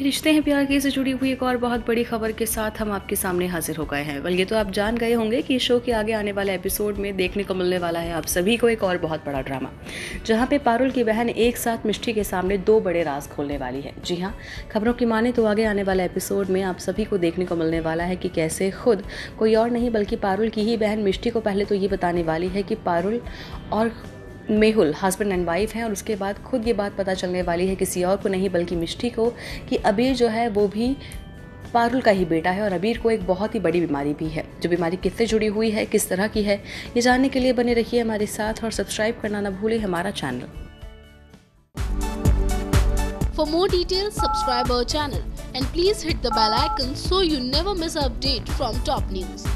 रिश्ते हैं प्यार के से जुड़ी हुई एक और बहुत बड़ी खबर के साथ हम आपके सामने हाजिर हो गए हैं। वेल ये तो आप जान गए होंगे कि शो के आगे आने वाले एपिसोड में देखने को मिलने वाला है आप सभी को एक और बहुत बड़ा ड्रामा, जहाँ पे पारुल की बहन एक साथ मिष्टी के सामने दो बड़े राज खोलने वाली है। जी हाँ खबरों की माने तो आगे आने वाले एपिसोड में आप सभी को देखने को मिलने वाला है कि कैसे खुद कोई और नहीं, बल्कि पारुल की ही बहन मिष्टी को पहले तो ये बताने वाली है कि पारुल और मेहुल हस्बैंड एंड वाइफ हैं और उसके बाद खुद ये बात पता चलने वाली है किसी और को नहीं बल्कि मिष्टी को कि अबीर जो है वो भी पारुल का ही बेटा है और अबीर को एक बहुत ही बड़ी बीमारी भी है जो बीमारी किससे जुड़ी हुई है किस तरह की है ये जानने के लिए बने रहिए हमारे साथ और सब्सक्राइब करना ना भूलें हमारा channel more details, subscribe our channel and please hit the bell icon so you never miss an update from top news.